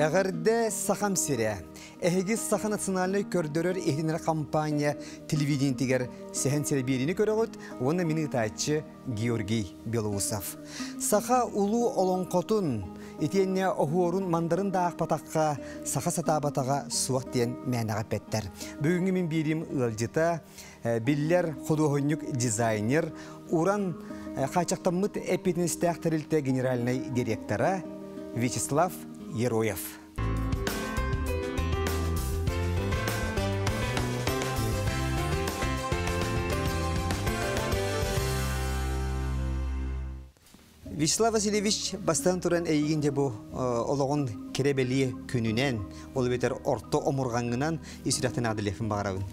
Әғірді сақам сире. Әхегіз сақа национальный көрдөрөр ehtinер компания телевидение тигер сәхен сире берini көрөгөт, оны мені тачы Георгий Белоусов. Сақа улу олонқотун, етенне оғуорун мандарын даақ патаққа сақа сатабатаға суақ ден мәнәға пәттер. Бүгінгі мен берим ылжыта, биллер художник дизайнер, уран қачақтамыт эпиднестяқтарилте генеральный директора Вячеслав Ероев. Вячеслав Васильевич бастан туран әйгенде бу ологон керебели күнүнен ол бетер орто омургаңынан исирахтан адилефин барабын.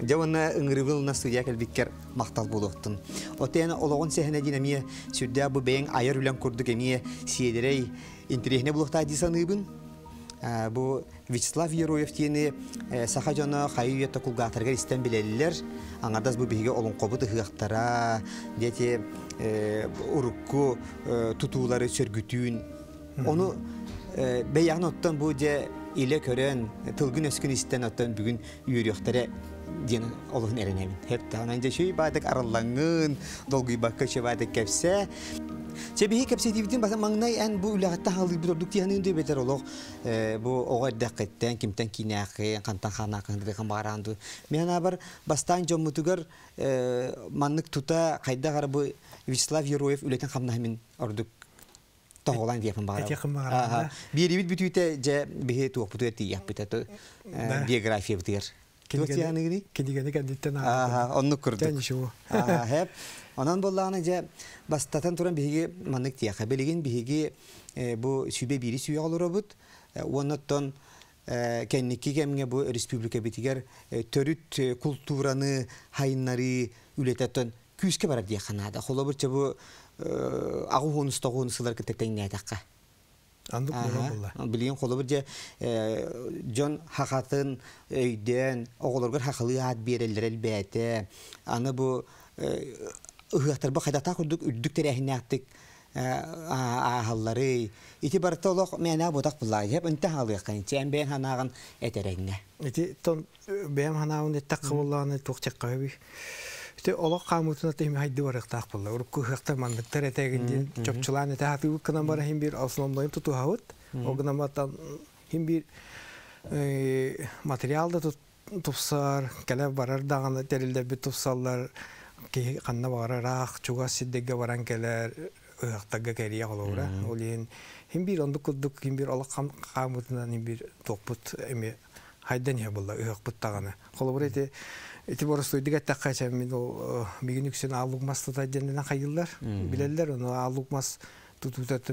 Жавана ыңырыбыл на студия келбиккер мактал болуттун. Отен ологон сехне динамия сүддә бу бең айыр үлән курдук эмие сиедерей интерехне дисаныбын. Бу Вячеслав Ероев тиени саха жона хайыйетта кулгатырга истен билеллер. Аңардас бу биге олон кобут хыактара, дети урукку тутуулары сөргүтүүн. Оны оттан бу же иле көрөн тылгын өскүн истен оттан бүгүн үйрөктөрө ден анан же шүй бадык бакка кепсе. Че бихи кепсе дивдин баса маңнай ән бу үләгатта халды бир ордук тияны үнде бетер олог. Бу ога дәккеттен кимтен кинәқи, кантан ханақын дигән баранды. Мен абар бастан жомутугар маннык тута кайда гар бу Вячеслав Ероев үлетен хамна мен ордук тоголан диэпин бара. Этиэхин бара. Бири бит бүтүтэ же бихи туак бутуя тияп битэ биография битер. Туотияны гини? Кедигени кандиттен Ага, онну курдук. Тәни Онан боллағына же бастатан туран биһиги маннык тияха белеген биһиги бу сүбе бири сүйе олора бут. Оннотон кенники кемге бу республика битигер төрүт культураны хайнары үлететтен күске барар дия ханада. Холобурча бу агу хонуста хонусылар кететеңне атакка. Андык була. Билген қолы бір же жон хақатын өйден, оғылырғыр хақылы ат берелер әлбәті. Аны бұ қайдата құрдық үддіктер әхіне аттық ағалары. Ити барыта олық мәна бұдақ бұлай. Хеп үнті халық қайынчы әмбәйін ханағын әтерегіне. Эти тон бәм ханаун эттак кабылланы токчак кайбы. Те олок камутуна тем хайды барыктак булла. Урукку хакта мандыктар этегинде чопчулан эте хаты кынан бара хим бир основной туту хавыт. Огна матан хим бир материалда тупсар, келе барар даганы терилде бит тупсаллар ки канна барарак чуга сиддеге баран келер ыактага керия колора. Ол ен хим бир ондук кудук хим бир олок камутуна хим бир токпут эме хайдан я булла ыак буттаганы. Колобур эте Эти борос тойдук аттакка чамин о бигин үксен алук мас тута женден кайылдар. Билелер, ону алук мас тутутаты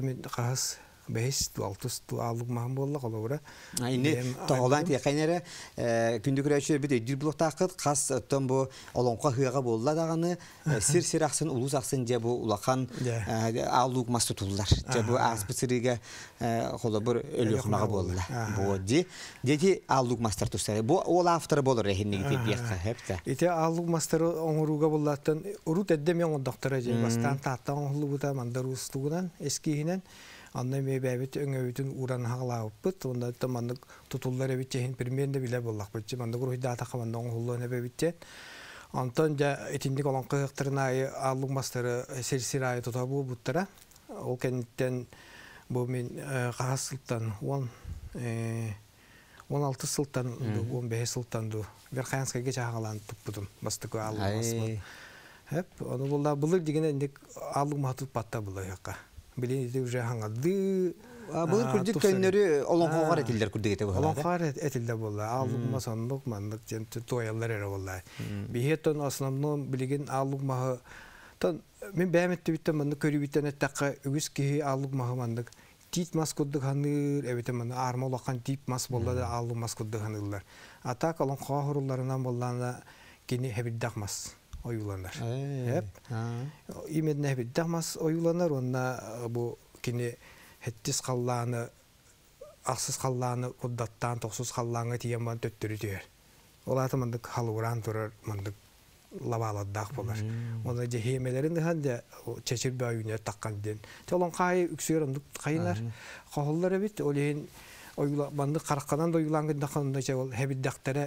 бес ту алтыс ту алук махан болла колобура. Айны тоголан тия кайнара күндүк рәчү бит өйдүр блок тақыт кас оттон бу олонка хыга болла даганы сир сир аксын улус аксын же бу улахан алук мас тутулдар. Же бу ас бисириге холобур өлүк мага болла. Бу ди дети алук мастер тустар. Бу ол автор болор эхинни деп якка хепте. Ите алук мастер оңуруга боллаттан урут эддем яң доктора же бастан таттан оңлубута мандарустугунан эскихинен Анна ме бәбит өңөбүтүн уран хагалааппыт, онда тамандык тутуллар эбитчехин примерно биле боллак битчи, манда гуру дата каманда оңуллон эбитчен. Антон жа этиндик олон кыктырына аллук мастары серсирай тутабу буттара. Ол кенттен бу мен кахасылтан он 16 сылтан, 15 сылтан ду. Бер хаянска ге чагалан туппудум, бастык аллук масмы. Хеп, оны булда булыр деген эндик аллук матут патта булар якка. Билин ите уже хаңады. Бұл күрдік көйнері олонқоғар етілдер күрдік ете бұл. Олонқоғар етілді болды. Аллук масандық, мандық, жем тоялар әрі болды. Бейеттен основном білеген аллук мағы. Тон, мен мандық көрі біттен әттаққа үгіз кейі аллук мағы мандық. Тит мас күрдік ханыр, әбетен мандық арма олаққан тип мас болды да аллук мас күрдік ханырлар. Атақ олонқоға хұруларынан болғанда кені хәбірдақ мас оюланар. Хеп. Имедне хәбірдақ мас оюланар, онна бұл кені хеттис қалланы, ақсыз қалланы құддаттан, тоқсыз қалланы тиен бан төттірі түйер. Ол аты мандық халуыран тұрар, мандық лабаладдак болар оны же хемелерин хан же чечир бөйүнө таккан ден толон кай үксүөр ондук кайнар кохоллар банды каракканан да ол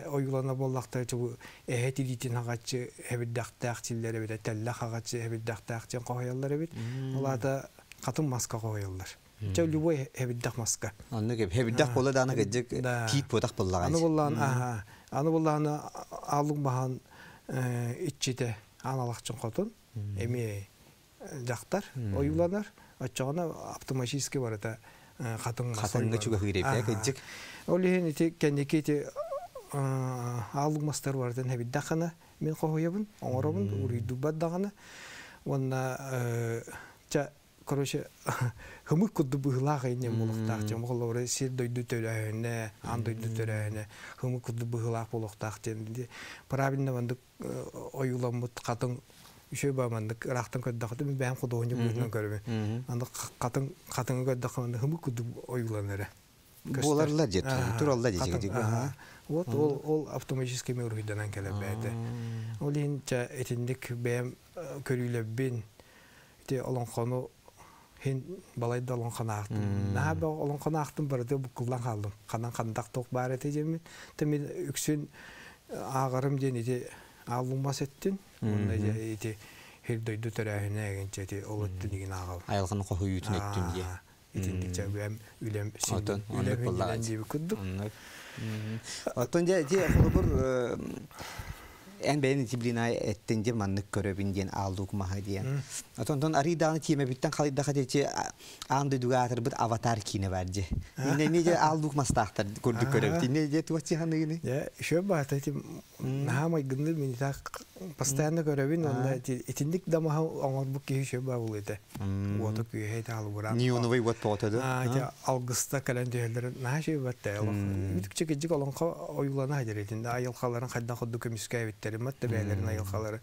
оюлана боллактар же бу эхети дитин агачы хебиддактак чиллере бит телле агачы хебиддактак же коялар бит оларда катын маска коялар же любой хебиддак маска Онны кеп хебиддак бола Да. аны боллан аха аны боллан алук бахан итчите аналакчын котун эми оюланар автоматически барата катын Хатынга чуга хиреп я гыжык. Олиһин ити кенники ити мастар бардан хебиддахана мен коһоябын оңоробун урийду баддагана онна ча короче хымык кудду быһылаах ине молуктаах ча моголлоры сир дойду төрөһүнэ ан дойду төрөһүнэ хымык кудду быһылаах болуктаах тенди правильно мандык оюламмут катын үшө бамандык рахтын көддахты мен бәм худооню буйнан көрөмүн анда катын катын көддахманда хымык кудду оюланары Боларлар жет. Туралла жет. Вот ол ол автоматически мөргүдөнөн келебейди. Ол инча этиндик бэм көрүлөбүн. Те олонкону хин балайда олонконаактын. Наа ба олонконаактын барды букулдан калдым. Канан кандак ток бар эте жемин. Те мен үксүн агарым ден эте алынмас еттин. Онда же эте хирдойду төрөһүнө эгенче те олоттун деген агал. Айылгын коху ютун өттүм дие. Итиндик жа бэм үлем Отон, онда үлем диби куддук. Оттон же же эттен же маннык көрөбүн диен алдук маха диен. Оттон ариданы тиме биттен калыда хадечи анды дугатыр бит аватар кине баржы. Ине не же алдук мастахтар көрдүк көрөбүт. Ине же туачы ханыгыны. Я еще бат эти нахамай гынды мен так постоянно көрөбүн онда итиндик дамаха оңор бу ки еще ба бул эте. Вот ок хейт ал бура. Не уновый вот потоду. А я алгыста календарьлар нахи батта. Үтүкче кежик олонко оюлана хадер этинде айылкаларын кайдан кодду көмүскө биттер мат бәләрен айылкалары.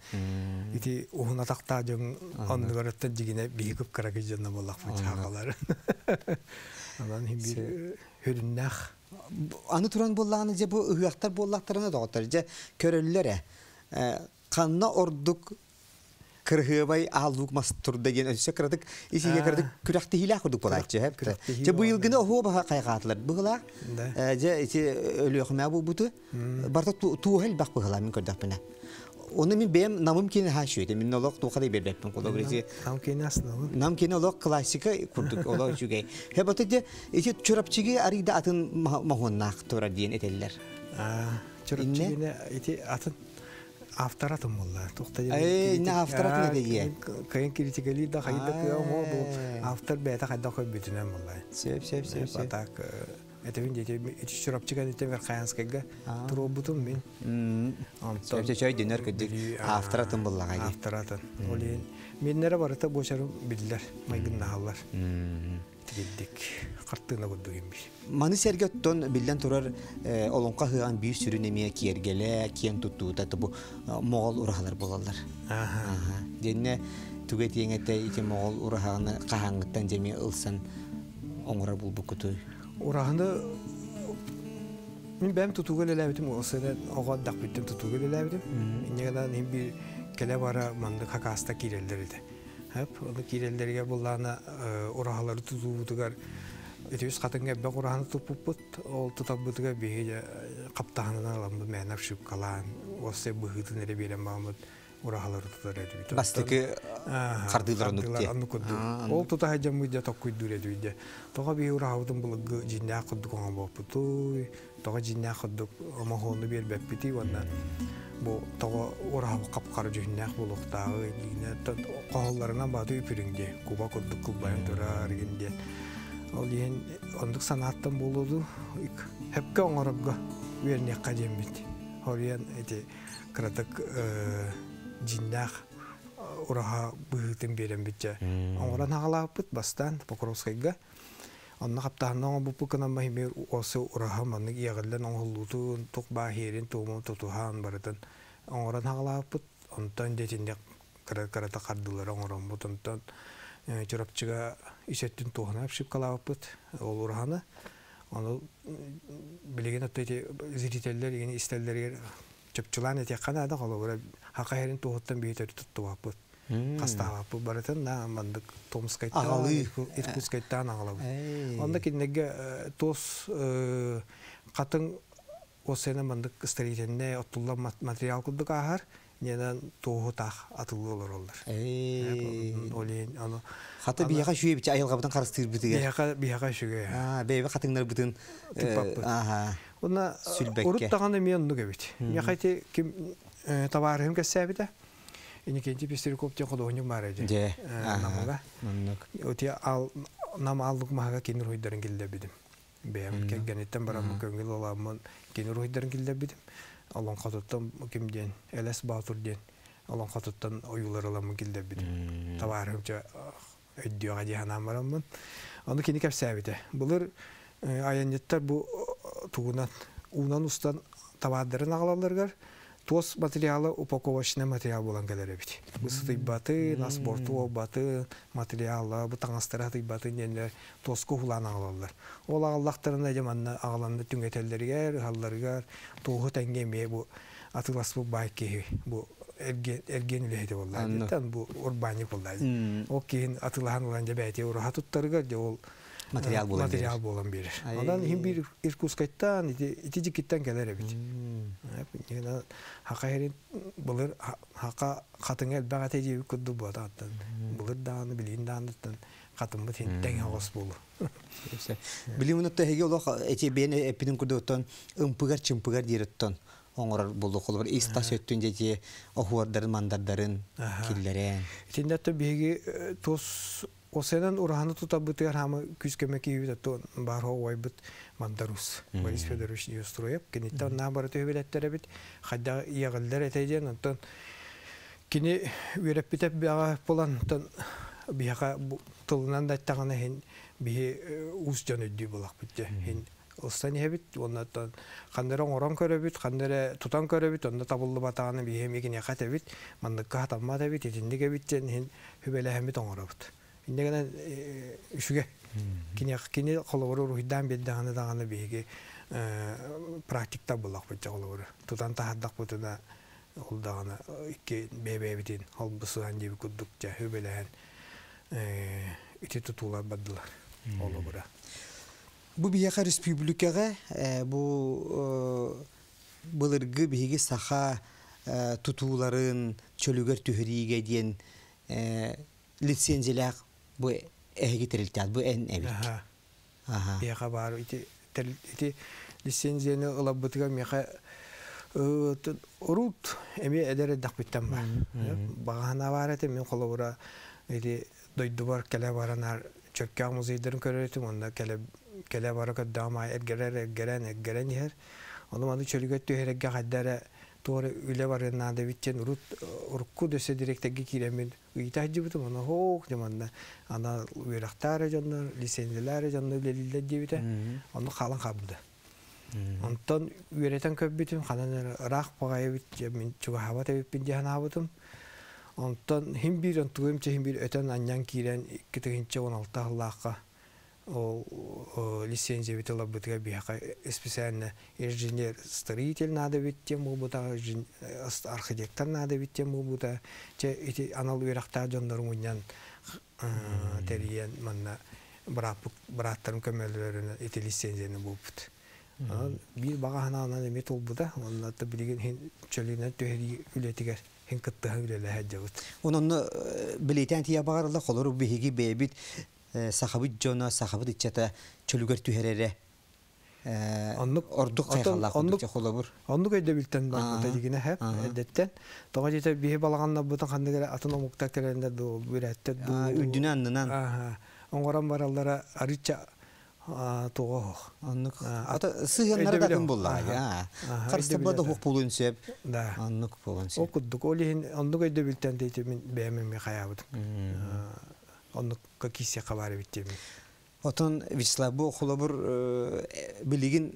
Ити ухуна такта жон көрөттөн жигине бийип карагы жанна болак чагалары. Анан хим Аны туран боллаганы же бу ыгыактар боллактарына доотор же көрөллөрө. Канна ордук кыргыбай алдук мастур деген өсө кырдык исиге кырдык күрәкти хилә курдук болачы хеп. күрәкти Же бу елгыны о баха кайгатлар. Бугла Да. же ити өлөкмә бу буту. Барта туһел бак бугла мин көрдәк менә. Оны мин бем намым кин ха шуйды. Мин нолок тухады бербеппин коло бирси. Там кейнасына Нам кино лок классика курдук оло жүгей. Хебаты де ити чурапчыги арида атын махоннак тора диен этеллер. Чурапчигине ити атын авторатым болла. Тохта Эй, не авторат не дие. Кайын критикали да хайда кыя мо бу автор бета хайда кой бүтүнөн болла. Сеп сеп сеп сеп. Батак это вин дете ити чурапчига дете вер каянскага туру бутум мен. Сеп сеп чөй динер кыдык авторатын буллага ди. Авторатын. Олен меннере барыта бошарым биллер, майгыннаалар. Тигиддик. Картына гудду кимбиш. Маны сергеттон билден турар олонка хыган бүй сүрүн эмие киергеле, киен туттуута бу могол урахалар болалар. Денне түге тиеңете ити могол ураханы кахаңыттан жеме ылсан оңора булбу куту. Урахында мен бәм тутуга леләбитим, осыны ого дак биттим тутуга леләбитим. Инегәдән һәм бир келе бара манды какаста кирелдер иде. Хәп, аны кирелдерге булланы урахалары тутугар Этүс катынга бә ураханы туппут, ол тутабытыга биге каптаһынан алам мәнәп шүп калан. Осы быһытын эре берем бамыт урахалары тутар иде. Бастыки кардылар нукте. Ол тута хаҗам. Тога жинна кудду коңа бопуту. Тога жинна кудду амахону бер беппити ванна. Бу тога ура хав капкар жинна булуктагы дигне кохолларынан баты үпүрүңде. Куба кудду кылбайын тура аргинде. Ол ен ондук санаттан болуду. Хепке оңорогго верне кадем бит. Хориян эти кратак жиннах ураха быһытын берем битче. Оңоран хагалааппыт бастан Покровскайга. Онна каптаһына бу пукынан махиме осы ураха маннык иягылдан оңоллутун тук баһерин тууму тутухан барытын. Оңоран хагалааппыт. Онтан детинде карата кардылар оңорон бутунтан чурапчыга исеттин туһана апшып калааппыт. Ол ураханы Оны билеген отты зрительдер, ени истеллерге чөпчулан эти канада коло хакайрин туһуттан биетер туттубаппыт М. кастаабаппы барытын на мандык иркутскайттан агалабыт Эй. онда киннеге э, тос катын осена мандык строительне оттулла мат- материал куддук ахар ненен тах атылы олар олар олен аны Хаты бияга шуе бич айылгабытын карыстыр битиге. бияка бияка шүгө А, бейбе катыңнар бүтүн. Туппаппыт. Аха. Уна Сүлбәккә. урут таганы мен ну гебит. Я хайте ким товарым кәсәбидә. Ини кенти пистер коптен кодоңнук бар иде. Же. Намага. Оти ал нам аллык мага кинер хойдарын килде бидим. Бәм кәгәнеттән барам көңгел аламын. Кинер хойдарын килде бидим. Алон катыттан кимден Элес Батур ден. Алон катыттан оюлар аламын килде бидим. Товарымча өйдүгә җиһанам барамын. Аны кини кәсәбидә. Булыр аянеттер бу тугунан унан устан табадырын агалаларгар тос материалы упаковочный материал булан келер бит. Бу сытыбаты, нас борту баты материалы, бу таңастыра тыбаты нендер тос кухлан агалалар. Ол агаллактарына жаманна агаланды түңетелдерге, халларга тугу тәңгеме бу атылас бу байки бу эрген эрген үлеһе болла. Тан бу урбаник болла. М. О кейін атылахан улан жабәйте ураха туттарыгар же ол Материал э, болан материал болан берер. Ай. Одан хим бир иркутскайттан ити ити жикиттен келер бит. Нена хака херин булыр ха- хака хатын эл бага теже кудду бота аттан. Булыр дааны билин даанытан хатын бу тентен хагас болу. Все. Били минутта хеге олох эти бен эпидин курдуттан ымпыгар чымпыгар иста сөттүн охуардарын мандардарын киллерен. Э, тос осенан ураханы тутабытыр хамы күскеме кийбит то бар хой бит мандарус. Борис Федорович Юстроев кенеттен набар төбелеттер бит. Хадда ягылдар этеден антон кини үреп битеп бага болан тон бияга тылынан да тагына хен би ус жаны ди булак битте. Хен Остан хебит, оннан кандара орон көрөбүт, кандара тутан көрөбүт, онда табылды батаганы якат эбит, мандыкка хатамма дебит, этиндиге биттен хин хүбеле хемит оңоробут. Индеген үшүге кини кини колобору рухидан беддаганы даганы биеге практикта булак бит колобору. Тутан тахаддак бутуна ол даганы икки бебебитин холбусуан диби куддук жа хүбелеһен ити тутуулар баддылар. Олобура. Бу бияка республикага э, бу былыргы биһиги саха э, тутууларын чөлүгөр түһүриге диен э, лицензиялак бу эһиги терилтат бу эн эбит. Бияка бар ити ити лицензияны ылабытыга меха урут эми эдере дакпиттен бар. Багана бар эте мен колобура ити дойду бар келе баранар чөккә музейдерин көрөтүм онда келе келе бара кадама эргерер эргерен эргерен ер. Оны маны чөлгө төһөрөггө каддара тооры үле барына да биттен урут урукку дөсө директеги киремин ыйта жибутум ана хоок деманда ана уйрактары жоннор лицензиялары жоннор лелиле дибите Мгм. оны халан кабды Мгм. онтон үйретен көббитим ханан рах багайбит же мен чуга хабат эбиппин жахан абытым онтон хим бир онтугумча хим бир өтөн аньян кирен иккитигинче он алты лицензия бит лабытыга биха специально инженер строитель надо биттем бу бута э, архитектор надо биттем бу бута. Че ити анал уйракта жондор муньян териен манна брапык браттарым көмөлөрүнө ити лицензияны булбут Анан бир багахана анан эме толбута онна да билген хен чөлүнө төһри үлетигер хен кыттыга үлеле хаджабыт Ононно билетен тия багарла колору биһиги бебит э, сахабыт жона сахабыт ичата чөлүгөр түһерере. Э, Оннук- ордук кайхаллак оннук- холобур. Оннук өйдө билтен бар дигине хэп эдеттен тога жете бие балаганна бутан кандыгара атын омукта керенде ду бүрәтте ду Үдүнө аннынан ага оңоран бараллара арича тога оннук. А, Ата сыйыннар өйдө да билем. кым булла. Ага, Я. ага, Карста өйдө бада билем. хук булун сеп. да Оннук булун о сеп. куддук олихин оннук өйдө билтен дейти мен бээмен ми хаябыт Оннук кисе кабары биттеми Отон Вячеслав бу холобур билигин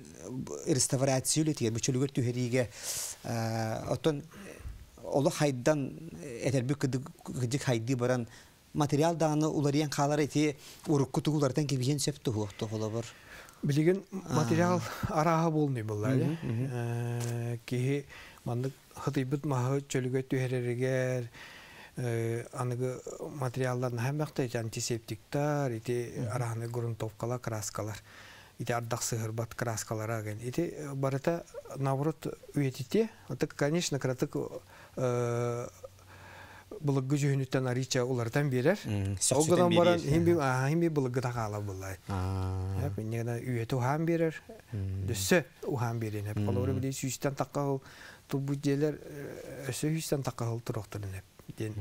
реставрация үлетиге бу чөлүгөр түһериге отон оло хайдан этерби кыдык хайды баран материал даны уларыян халар эти урукку тугулардан кебиен септи хуокто холобур. билеген материал араха болны булла ки мандык хытыйбыт маһы чөлүгө түһэрэригэр аныгы материалларын хэмбэхтэй ити антисептиктар ити араханы грунтовкалар краскалар ити ардах сыгырбат краскалар аген ити барыта наоборот үйетите атык конечно кратык былыггы жүйүнүттен арича улардан берер. Огынан баран химби химби былыггы тагала булай. Хеп негена үйети ухан берер. Дөссө ухан берен хеп колору били сүйстен таккал тубу желер өсө сүйстен таккал туруктурун хеп ден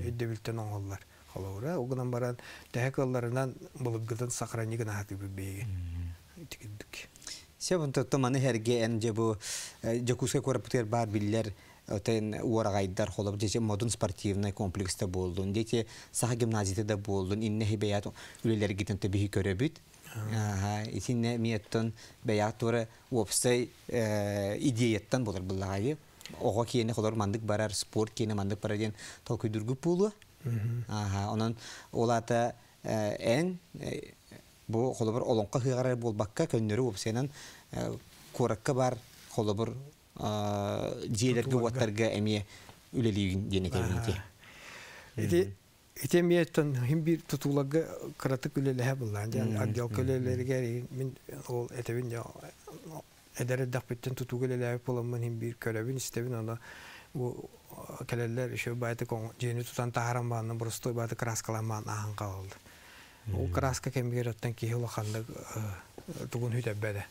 өйдөбүлтен оңоллар колора огынан баран тәһәкалларынан былыггыдан сохранигын хаты бебеге тигидик Себун томаны херге эн жебу жакуска корпутер бар биллер Отен уарагайдар холоп десе модун спортивный комплекста болдун. Дети саха гимназияда болдун. Инне хибаят үлелер гитен тебихи көрөбүт. Ага, исинне миеттон баят тура опсай идеяттан болар буллагайы. Ого киене холор мандык барар спорт киене мандык барар ден толкуйдургу пулу. Ага, онон олата эн бу холобор олонка хыгарар болбакка көннөрү опсайнан коракка бар холобор жиелерге уаттарга эми үлелигин дене кебинти. Ити ите миеттен хим бир тутулага каратык үлелеһе булган. Жан отдел көлелерге мин ол этебин эдер дак биттен тутуг үлелеһе боламын хим бир көлөбүн истебин аны бу келелер еще байты кон жени тутан тахарам бааны просто байты краскаламан ахан калды. Ол краска кемгер оттан ки тугун хүтәбәдә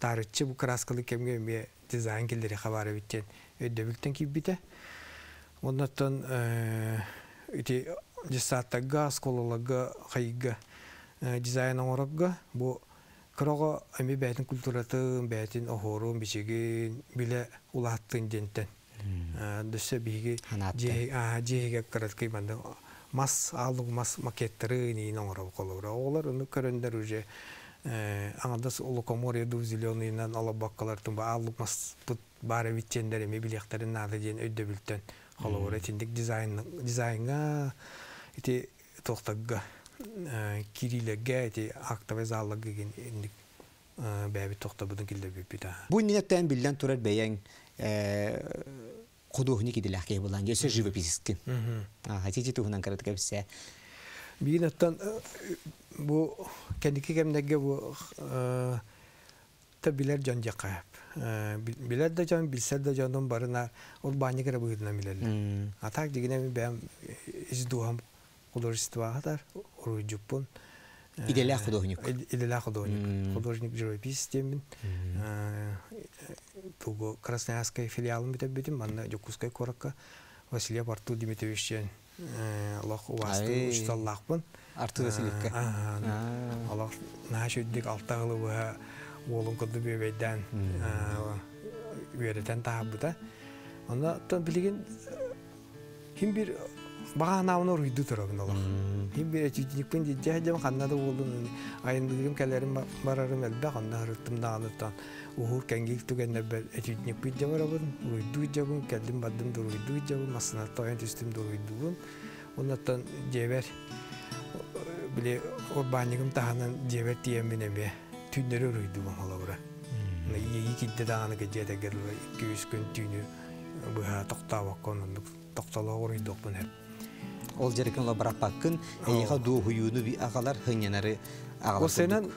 тарычы бу краскалы кемге ме дизайн хабары биттен. Оннан скололага хайга дизайн оңорога бу крого эми бәтин культуратын бәтин охорун бичеген биле улаттын дентен. Дөсө биги же а жеге карат кыйманда мас алык мас макеттери ни оңороб колора. Олар уну көрөндөр уже аңадас улукоморья ду зеленыйнан алабаккалар тумба. Аллык мас тут бары витчендер эми билектерин нады ден өйдө бүлтөн холовор этиндик дизайн дизайнга ити токтагга кирилеге ити актовый заллыгы ген индик бәби токта будун килде бипита бу нинеттен билден турар бәяң кудухник идилахке булан жесе живописскин а хатити тухунан карат кепсе Бигинаттан бу кендики кемнеге бу та билер жан жакап. Билер да жан билсер да жандан барына ол кere быгына милелер. Атак дигене ми бәм издуам художество хатар оружупун. Иделя художник. Иделя художник. Художник живописец темин. Туго Красноярская филиалын битеп битим, манна Жокускай коракка Василий Барту Дмитриевич Аллах уасты ушталлақпын. Арты Васильевка. Аллах наш өддік алтағылы бұға олын күлді бөбейден тағабыда. Онда тон білген ким бір бағана оны рүйді тұрабын бір әтүйдінікпен дейді жайдам қаннады олын айындығым кәлерім барарым әлбә қанна ұрыттым дағыныттан. Ухур кәнгек түгенде бәл әтүйдінік бүйді барабын. Рүйді жабын, кәлдім бадым да жабын, масына тойын түстім да рүйдігін. Оннаттан жебер біле таханан жебер тиемін әме дағаны 200 күн түйіні бұға тоқтауақ конындық тоқталуға рүйдіқпын әп. Ол жеркен ола бірақ баққын, әйіға ду хуюны би ағалар хыңянары ағалар Ол сенен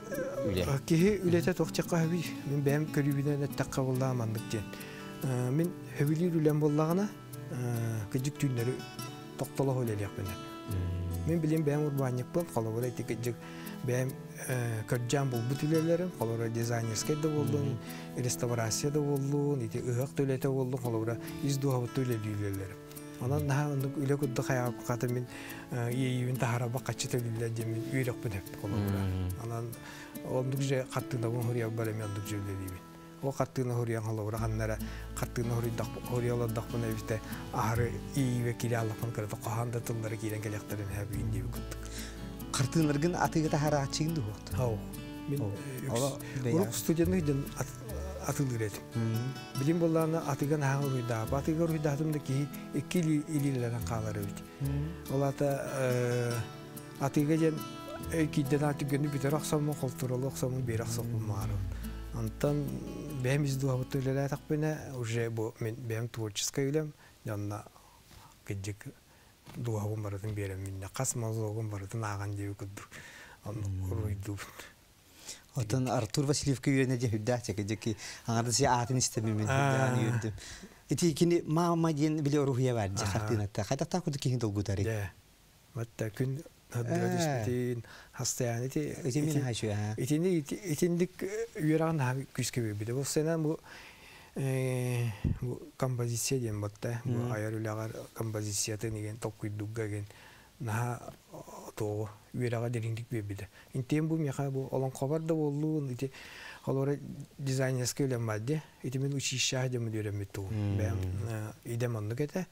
кеһи үлете тоқчаққа хөби мен бәм көрүбүнен эттаққа болла мандык ден. Мен хөбилер үлем боллагана кыжык түннөрү тоқтала хөлелек мен. Мен билем бәм урбанник бол, колобора ити кыжык бәм көрҗәм бул бу түлелерим, колобора дизайнерскай да болдун, реставрация да болдун, ити ыгак түлете болдун, колобора издуга бу түлелелерим. Онан наһа ондук үле кудды хаяп каты мен иевин тахара бакачы төлүллер жемин үйрөк бенеп колобора. Анан ондук же каттына бу хурия бале мен ондук жөле дибин. О каттына хурия колобора ханнара каттына хурия дак хурия ла дак бана бите ахары иеве кире аллапан кырда каханда тыллары кирен келектерин хәби инди куттук. Картынларгын атыга тахара чыгынды вот. Хау. Мен урок студентный атыганы битер аксамы колтуралы аксамы бер аксамы марын. Антан бэм из дуа вот үлелэ тақпына уже бу мен бэм творческий үлем жанна кыджик дуагын баратын берем минне қас мазогын баратын аған деби куддур руйду Отон Артур Васильевка үйрене де хүдда чеке жеки аңарды се атын истемемен хүддаан үйрдüm. Ити кини мама ден биле рухия бар же хаттинатта. Кайта та куды кихин долгутари. да матта күн хаддрадиспитин хастаян ити Ити мен хашу үйраган хаби күскебе биде бу сена бу э бу композиция ден батта бу аяр улагар композицияты деген токкуйдугга ген на то үйрага дериндик бебиде интем бу меха бу олон кабар да болду ити холора дизайнерский үлем бадде ити мен училище дем дөрем биту бем идем онду кете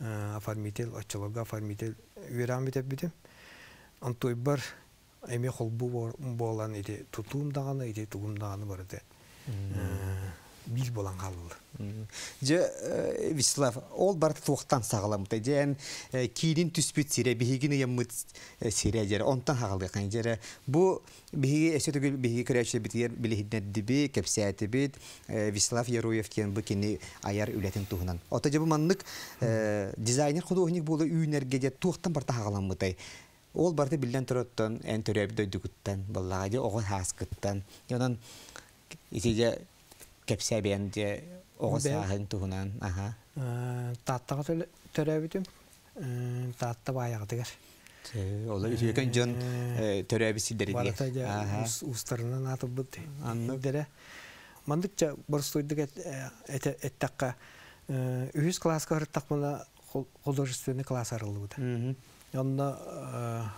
оформитель очолога оформитель үйраган битеп битем Антой бар эми холбу болан ити тутуум даганы ити тугум даганы бар эте. Бил болан калды. Же Вячеслав, ол барты туқтан сағаламды. Жен кейден түспіт сире, бігігін емміт сире жері, онтан хағалды қан жері. Бұ бігігі әсе түгіл бігігі көрәші бітігер білігіднәді бі, кәпсәті біт, Вячеслав Яруев кен бұ кені аяр үләтін туғынан. Ота же бұ маннық дизайнер құды болу үйінерге де туқтан барты хағаламды. Ол барды билден тұраттан, ән төрәбі дөйдігіттен, баллаға же оғы хаскыттан. Йонан, итеже кепсә бән де оғы Бән. сағын туғынан. Аха. Таттага төрөбүтүм. Татта баягытыгар. Олар үйреген жон устарынан атып. Мандыкча борстойдык эттакка үһүс класска мына художественный класс. Мгм. Онна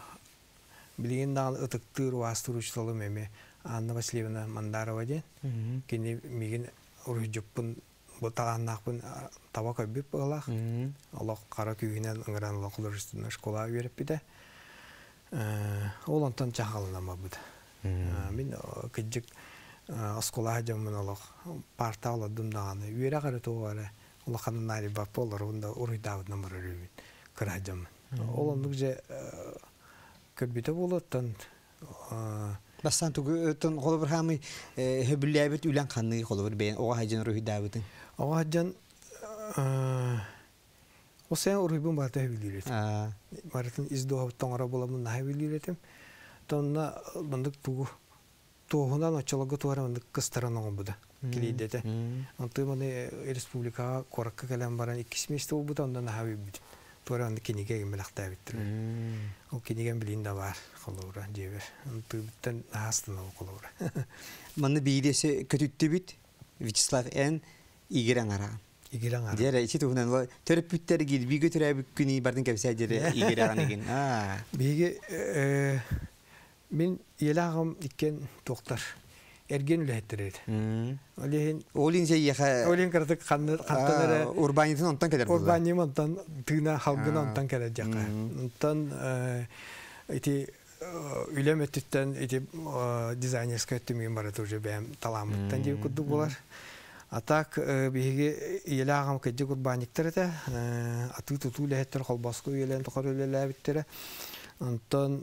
билген дагы Анна Васильевна Мандарова. Кини миген уружуппун бу таганнакпын таба көбүп болах. Мгм. Аллах кара күйінен ыңыран Аллах художественная школа беріп биде. Ол онтан чахалынама бұд. Мен кыджик оскола хажамын Аллах парта оладым дағаны. Үйері қары туғары. Аллах қаны нари бап болар, онда уруйдавыд намыр өрөйін. Кыр хажамын. Ол ондық же Бастан тугу тон қолы бір хамы хөбілләбіт үлән қанны қолы бір бәйін оға хайжан рухи дәбітін. Оға хаджан Осен уруйбун барта хөбілдерет. Маратын издуа тоңара боламын наһа билиретим. Тонна мындык тугу тоғунан очолого туара мындык кыстаран оңбуда. Килидете. Анты маны республика коракка келен баран иккис месте болбуда ондан. Туара анды киниге. Ол киниген билин да бар. Холора жебер. Анты биттен наһастын ол холора. Манны бейдесі көтүтті біт, Вячеслав ән игерен ара. Игилан ара. Дері ичи туғынан ол төріп бүттері кел, бейгі түрәбі күні бардың кәпсә жері игерен. А. Биге мен елағым. Эрген. М. Олеген Олин же яха Олен кырдык кантанары урбанитын онтан кәдер болды. Урбаним онтан тыына халгын онтан келе жаққа. Онтан эти үлем өттүттен эти дизайнерская өттүмеген бары тоже бәм таламыттан деп күдді болар. А так биһиги иеле агам кэджи урбаниктер эте аты туту лэхеттер холбоску иелен тохор үлеләбиттер. Онтан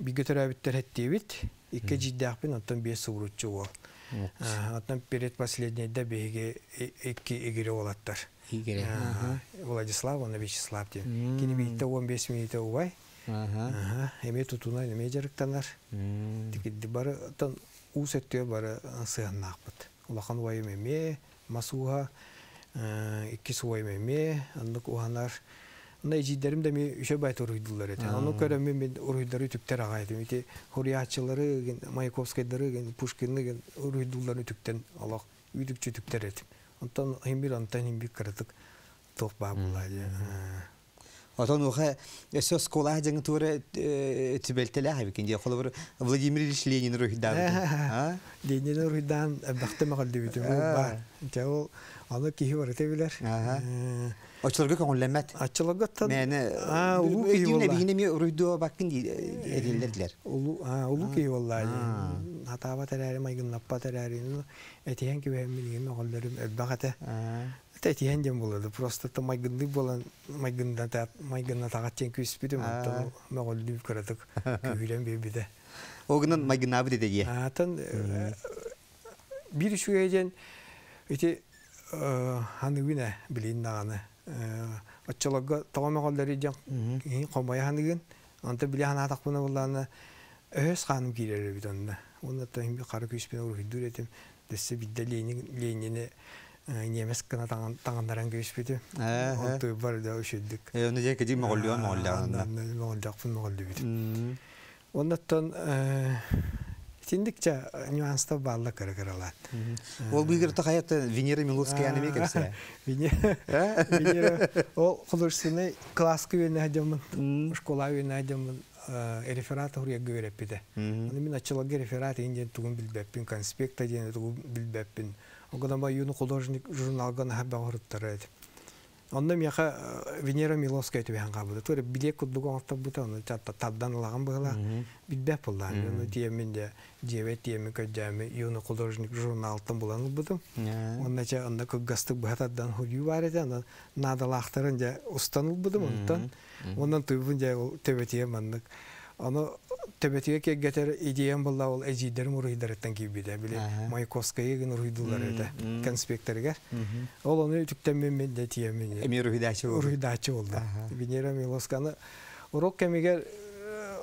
биге төрәбиттер хеттебит. Икке жиддакпин онтан бес суруччу ол. Онтан перед последнейде биһиги икки игире олаттар. Игерен. Владислав, он Вячеслав ден. М. Кини бейте 15 минуты. Ага, эме тутуна эме жарыктанар. М. Тикидди бары тан ус өттө бары сыганнакпыт. Улахан уайым эме, масуха, икки суайым эме, андык уханар. Де ми үшө байт уруйдулар эте. Аны көрөм мен мен уруйдары. Ити Хуриячылары, ген Маяковскайдары, ген Пушкинны ген уруйдулар түктен алак үйдүкчү түптер эте. Онтан химбир антан химбир кырдык тох бабулар. Отон уха эсо скола жаңы тура түбелтеле хабикен же қолы бір Владимир Ильич Ленин рухи дабы. Ленин уруйдан бахты магалды битим. Бар. Жау аны кихи бар А, улуу киһи өйдүне болла. бигине ме руйду баккын эдиллердилер. улу а улу ки А. валлаhi. Хатаба тарари майгын наппа тарари. Этиен ки бем милген оголларым элбагата. Этиен жем болады. Просто та майгынды болан майгында та майгында тагатчен күспүдүм. А. Та моголлу кыратык. Күйлен бебиде. Огынан майгынабы деде. Атан бир үчүгейден ити ханыгына билин тогомоголдары жан комбая ханыгын анта биле хана атакпына булланы өс ханым кирер бит онда онда та хим кары күспен ур хидүр этим десе бидде ленин ленине немес кына күспети онто бар да ошедик Э, бит оннаттан тиндикче нюанста балла кара каралат Ол бигер та хаятта Венера Миловская аны мекепсе. Венера ол художественный класска үйіне әдемін школа үйіне әдемін реферат хурия гөреппиде аны мен ачылагы реферат инден тугун билбеппин конспекта ден тугун билбеппин огодан ба юны художник журналган хабба хорыттары эди Онда мияха Венера Миловская төбән кабыды. Төре билек кудбуг аңта бута, оны чатта табдан лаган быгыла. Билбәп булла. Оны диемен де девет диемен көҗәме, юны художник журналтын булан будым. Онда ча онда кыгастык бахатадан хуҗу бар иде. Аны надалахтарын же устаныл будым онтан. Ондан туйбун же төбәтие мандык. Аны төбәтие ке гетер идеям булла ул эҗидер мурыйдырыттан кибиде. Биле Маяковская ген урыйдылар иде. Конспекторга. Ол оны түктен мен де тиемен. Эмир Рухидачы бол. Урыйдачы болды. Венера Милосканы урок кемигер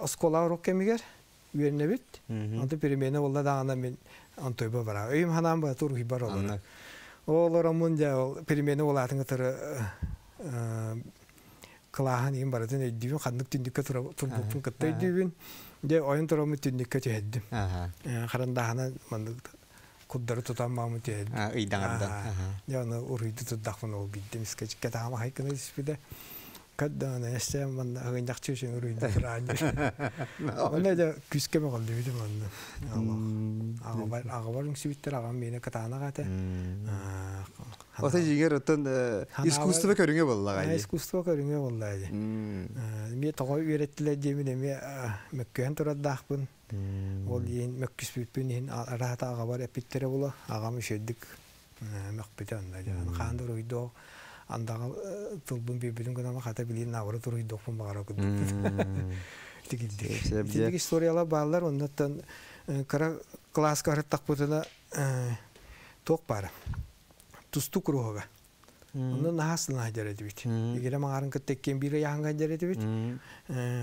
оскола урок кемигер үйерне бит. Анты перемене болда дагана мен антойба бара. Өйм ханам ба тур хибар олар. Ол орамун ja ол перемене олатын гытыры клахан ин баратын эддибин ханнык түндүккө турбуктун кытта турамы түһэддим. Харандахана мандык куддары тутан түһэддим. Ыйдаңардан. Урыйды туддахмын ол биддим таама хайкына эссе ман агындак чөшөн урыйды туран. Оны да күскө мөгөл дибиди ман. Агабар агабарың сибиттер агам мени катана гата. Ота жигер оттон искусство көрүнгө болла А гайы. искусство көрүнгө боллайды. Ми тога үйреттилер демине ми мөккөн тураддахпын. Ол ен мөккүс бүтпүн ен арата агабар эпиттере була. Агам үшеддик мөкпүтө анда. Хандар уйдо андагы тылбын бибилин гына хата билин навры туруйдокпун багара күдүк. Историялар баалар оннаттан кара класс караттак бутына ток бар. Тусту круга. Онда нахасын хаджар бит. Игере маңарын кыттеккен бире яңга хаджар бит.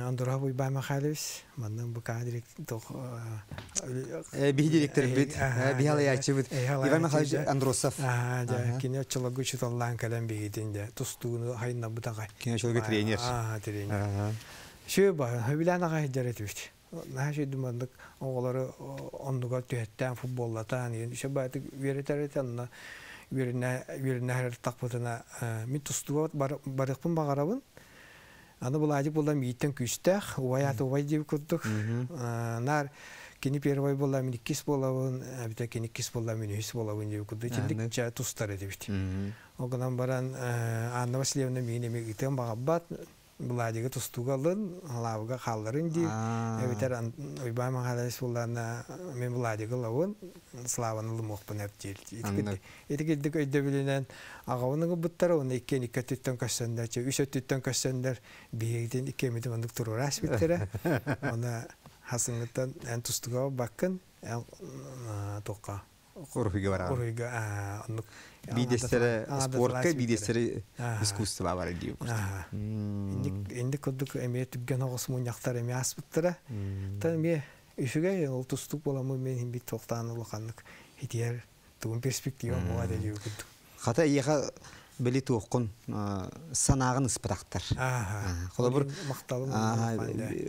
Андора буй бай мандан бу кадрик тох Би директор бит. Би хала ячы бит. Иван Михайлович Андросов. А, да, кине чологу чуталлан калам бигитинде. Тустуну хайна бутага. Кино чолго тренер. А, тренер. Шö ба, думандык оголары ондуга төһәттән футболлатан, верне тақпытына мин тустуга барыкпын багарабын. Аны булажы булда миттен күстәх, уаят уай дип күттүк. Нар кини первой булда мин иккис болабын, бите кини иккис мин үс болабын дип күттүк. Тиндик ча тустар эди бит. Оганан баран Анна Васильевна мине мигитен багабат буладыгы тустугалын, лавга халларын дип. Эбитер Уйбай Махалайс булларна мен буладыгы лавын, славаны лымокпын эптел. Этикеддик өйдө билинен агавының буттары оны иккен икке түттен көссөндер, че үш түттен көссөндер биегден икке мити мандык турурас биттере. Оны хасыңыттан эн тустуга баккын, эн тоққа. Урухиге бара. Уруйга, Бидестере спортка, бидестере искусство бар дип. Инди коддук эме түбген огос муньяктар эме аспыттыра. Та ме үшүгө ол тустук боламы мен бит токтан улаканлык хитер тугун перспектива буга деп күттүк. Хата ияха били туоккун санагын ыспытактар. Хола бир макталым.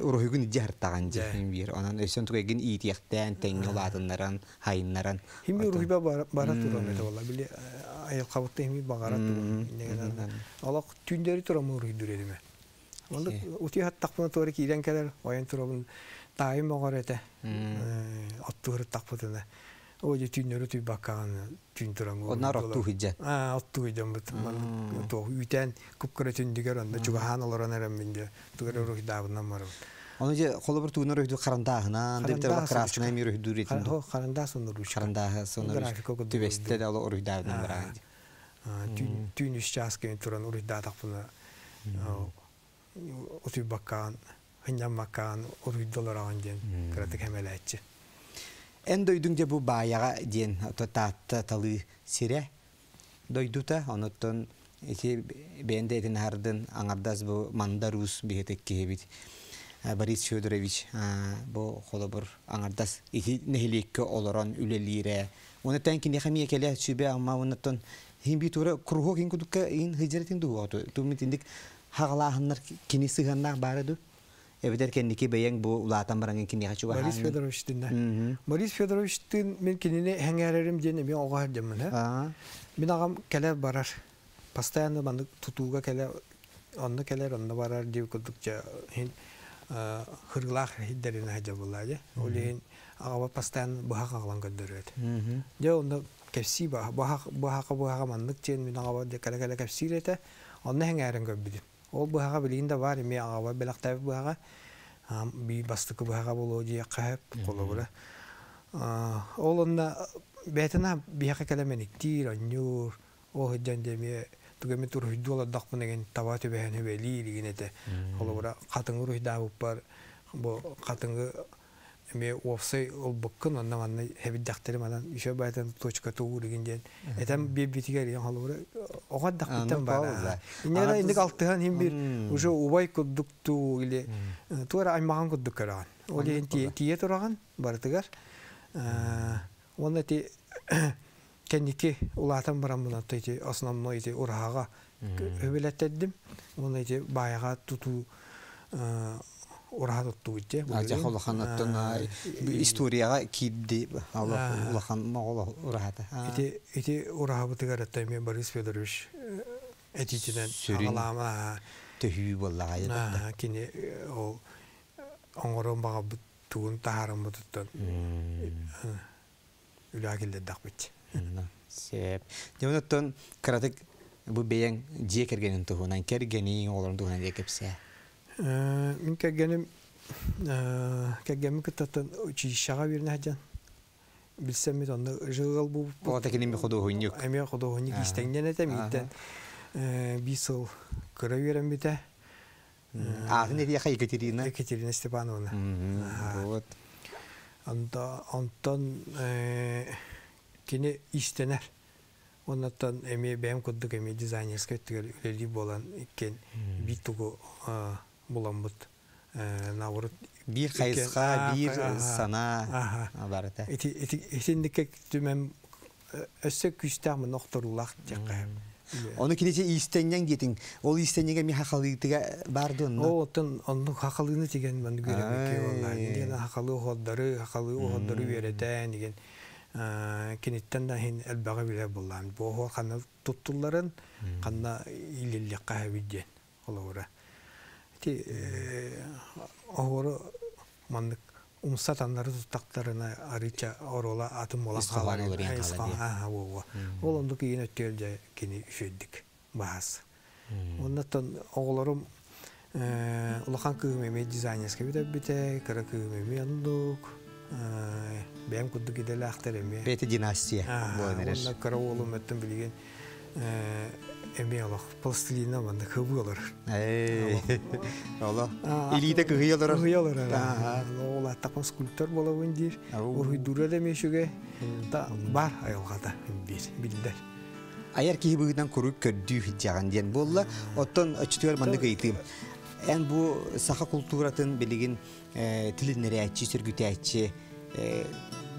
Урухигун жартаган же бир. Анан өсөн тугеген иитияктан теңге улатыннаран, хайыннаран. Хим бир урухиба бара турам эте болла. Били айыл кабытта хим багара турам. Алак түндери турам урухидур эдиме. Онда ути хаттакпына тори кирен келер, оян турабын дайым багар эте. Оттугыр такпытына. Bakkan tün turan. Onlar ottu hijja. Ah, ottu hijja mut. Man to üten kupkara tündüger onda juga han olaran eram minde. Tugar ruh davından marım. Onu je хола бир тугунар өйдү карандахына, деп те красная мир өйдү ритин. Хо, каранда сону руш. Карандахы сону түбесте де ал уруйдабынан баран. Тün tün üç jasken turan uruyda takpına. Otu bakkan, hanyam bakkan uruydalar anjen. Kratik hemeletçi. Эн бу баяга диен ото таатта талы сире дойдута оноттон ити бенде этин хардын аңардас бу мандарус биетек кебит Борис Федорович бу холобур аңардас ити нехилекке олорон үлелире оны тәнки нехамия келе сүбе амма онотон хин би тура круго хин кудукка ин хыжаретин ду ото тумитиндик хагалахыннар кини сыганнак барыду эбедер кенники бейең бу улаатан бараңын кини хачуга Борис Федорович динде. Мгм. Борис Федоровичтин мен кинини хәңәрерим дине мен ога деммен. Аа. Мен агам келе барар. Постоянно банды тутууга келе онны келер онны барар дип кудукча хин хырглах хиддерин хаҗа буллады. Олин ага постоянно буха каглан көдөрөт. Мгм. Же онда кепси ба буха буха буха мандык чен мен ага де келе келе кепси рете онны хәңәрен көббидим. Ол буха билинде бар мен ага белактап буха би бастыкы буха боло же кап колобура. Ол онда бетина бияка келеменик тир онюр о хеджан деме тугеме тур хидула дакпын деген табаты бәһәне бәли дигенете. Колобура катыңгы рухда бар бу катыңгы эме офсай ол буккын ондан анны хебит дактырым анан еще байтан точка туу дегенден этем би битигер ян халыбыра ога Аны дактыртан бар пауза. инера Ага, индик алтыхан хим бир уже убай кудук туу или туара аймаган кудук караган ол ен тие тураган бартыгар оны ти кенники улатан барам буна тити основной ти урага өбелеттедим оны ти баяга туту урага тутту итте Ажа холохан оттон историяга кидди улахан моголо урахата. Ити ити урахабытыгар аттай Борис Федорович этичинен Сүрин. агалама Төһүү боллага ята. кини э, ол оңорон бага тугун таарым бутуттан үлаагилде дакбыт. Сеп. Кратык бу жие кергенин кергени олорун декепсе. Мин кэгеним кэгеним кыттан училищага бирне хаджан. Билсем мит онда жыгыл бу Ота кини ми ходу хуйнюк. Эме кодо хоник Ага. истеңден этем Ага. иттен. Бис ыл көрө берем бите. Атын эти яха Екатерина. Екатерина Степановна. Вот. Истенер. Дизайнерская түгел үлели болан бит буламбыт. Наурут Бир кайыска, бир сана эти этиндикке түмем өссө жакка. Оны кинече истеннен кетин. Ол ми бардын. О, тон онну хакалыны тиген мен görөмөкке Ай. болла. Дигән хакалы ходдары, хакалы ходдары беретен диген. Киниттен да хин элбага биле. Бу туттулларын. Ти огоро мандык умсатанлары туттактарына арыча орола атын. Ол ондук иген өттөрдө кини үшөддүк. Баас. Оннаттан оғыларым улахан кыгымеме дизайнерска бите бите, кара кыгымеме андук, бәм кудду киделе ахтареме. Бети династия. Билген эме алах пластилина алар. Эй. Ола. Скульптор бола вендир. Дура да мешуге. Та бар айылгада бир билдер. Аяр ки бүгүнөн хиджаган диен болла. Оттон очтугар манда кыйтым. Эн бу саха культуратын билигин тилиннерячи, сөргүтәчи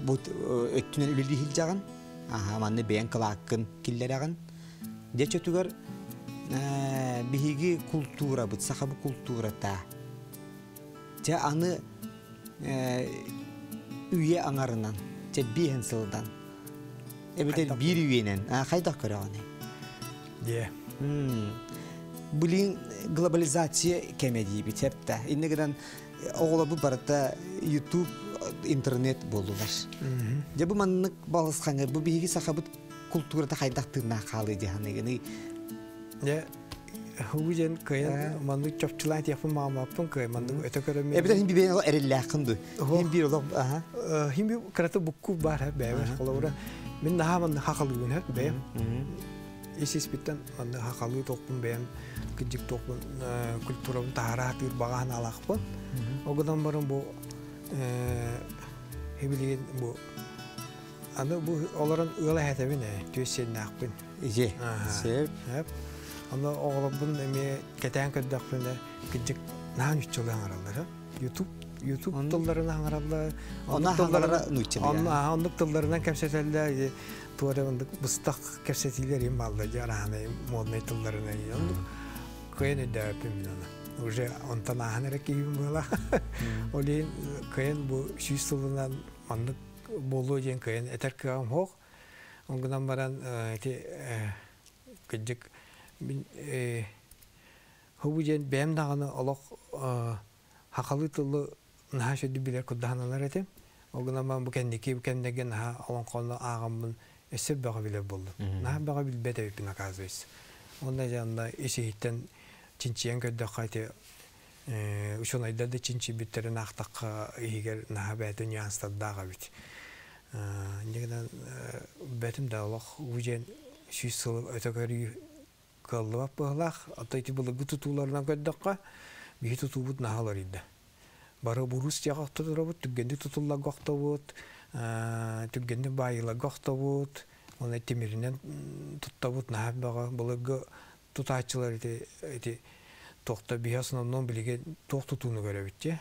бу өттүнөн үлүлү хиджаган. Аха, манны бен кылаккын киллераган. Дече тугар биһиги культура бут, саха бу культура та. Те аны үйе аңарынан, те биһен сылдан. Эбетер бир үйенен, а кайдак көрөгөн. Де. Булин глобализация кемеди битепте. Иннегеден огола бу барата YouTube, интернет болдулар. Же бу маннык балысқаңы, бу биһиги сахабыт культурата кайдак тырна калы диханыгыны. Я хубужен каян мандык чопчулай тяпын мамапын кай мандык өтө көрөм. Эбетер хин бибен эрелләкынды. Ого. Хин бир олог, аха. Химби крата букку бар бәбәр колора. Мен наха мандык хакалыгын ha бәм. Исис биттен мандык хакалыгы токпун бәм. Кыжык токпун культурабын тара тыр баган алакпын. Барын бу Хибилигин бу аны бу олорон ыла хәтәбин ә төс сен акпын. Ие. Ага. Сеп. Хәп. Аны оглобун эме кетән дә киҗик наан үччөләр аралары. YouTube YouTube Он- тылларын аңаралла. Она хаңалара нуйчылы, Онна я. андык тылларынан кәпсәтәлләр. Туара андык бустак кәпсәтиләр модный тылларына. Пимнана. Уже онтан болу ден кыйын этер кыгам хок. Онгынан баран эти кыджык мин хубу ден бәм даганы олок хакалы тылы наха шөдү билер куддаһаналар этем. Огынан бу кендики бу наха олон эсеп бага билер болду. Наха бага билбете бин оказывается. Онда жанында ишиттен чинчиен көддө кайты ушон да чинчи биттерин нюанстардага бит. Э негеден бәтим да Аллах үжен шүсыл өтөкөрү кыллап быһлах атайты булы гутутуларынан көддөкка бихи тутубут нахалар иде. Бары бурус жагакта турабыт, түггенди тутулла гохтобут, түггенди байыла гохтобут, оны темиринен туттабут нахап бага булыгы тутаачылар ити ити тохта бихи основном билиге тох тутууну көрөбүт же.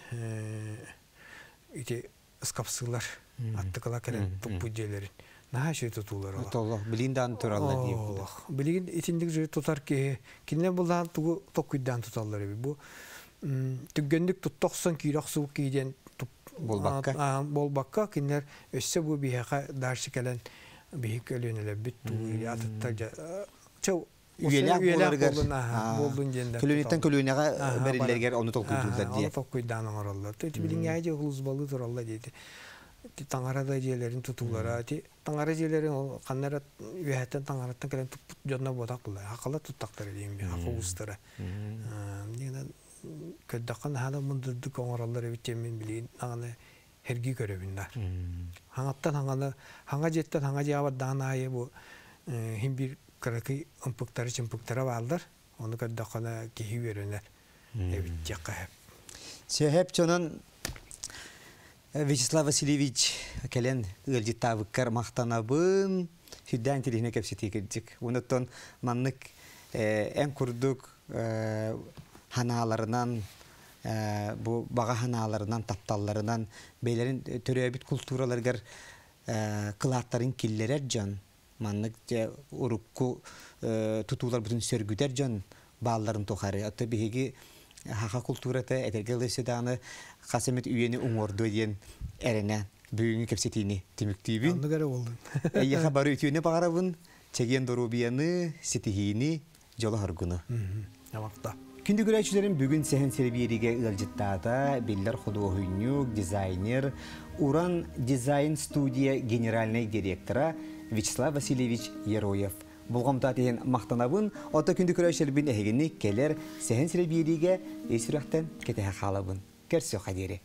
Ити скапсылар аттыкала келен туппу жерлерин. Наха шүй тутуулар ола. Толло билиндан туралла дип. Олох. Билигин итиндик тутар ки кине булдан тугу токуйдан туталлар эби. Бу м, түггендик туттоксон кийрак суу кийден туп Болбакка. а, а, болбакка кинер өссө бу бияка даршы келен бихик өлөнеле тугу атыттар чау токуйдан оңороллар. Ти билиң яжы хулус балы туралла таңарада жерлерин тутулара, ти таңара жерлерин ол каннара үһәттен таңараттан келен жонна ботак була. Акыла туттактар дейм би, акы устара. Нигә көддаккан хала мундырды коңороллар битем мен билин аны херги көрөбүндар. Хаңаттан хаңаны хаңа жеттен хаңа жаба дана айы бу хим бир кыракы ымпыктары чымпыктары балдар. Оны көддаккана кихи беренер. Эбит жакка хеп. Сехеп чонон Вячеслав Васильевич келен ылжыттабыккар мактанабын хүддән тилихне кепсити кирдик. Унуттон маннык эң курдук ханаларынан бу бага ханаларынан тапталларынан бейлерин төрөбүт культураларгар кылааттарын киллерер жан маннык урукку тутуулар бүтүн сөргүдер жан баалларын тухары. Аты биһиги хаха культурата этергелеседаны касемет үйени уңорду диен эрене бүгүнгү кепсетини тимиктүүбүн Аны көрө болду. эйяха бары ütүүнү багарабын чеген дорубияны ситихини жолу харгуну Ямакта. Күнді бүгін сәхін сербиериге ылжыттата биллер художник, дизайнер, Уран дизайн студия генеральный директора Вячеслав Васильевич Ероев. Бұлғамта теген мақтанабын, ота күнді көрәчілерін әхегіні келер сәхін сербиериге есірақтан қалабын. Керсі қадері.